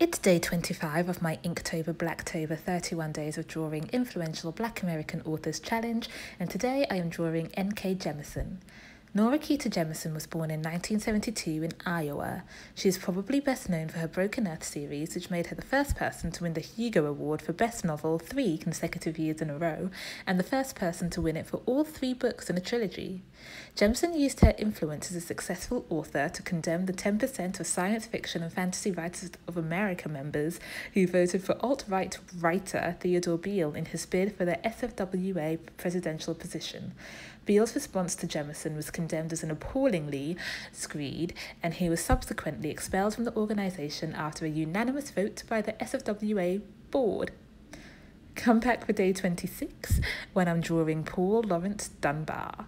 It's day 25 of my Inktober Blacktober 31 Days of Drawing Influential Black American Authors Challenge, and today I am drawing N.K. Jemisin. Nora Keita Jemisin was born in 1972 in Iowa. She is probably best known for her Broken Earth series, which made her the first person to win the Hugo Award for Best Novel three consecutive years in a row, and the first person to win it for all three books in a trilogy. Jemisin used her influence as a successful author to condemn the 10% of science fiction and fantasy writers of America members who voted for alt right writer Theodore Beale in his bid for the SFWA presidential position. Beale's response to Jemisin was condemned as an appallingly screed, and he was subsequently expelled from the organisation after a unanimous vote by the SFWA board. Come back for day 26 when I'm drawing Paul Laurence Dunbar.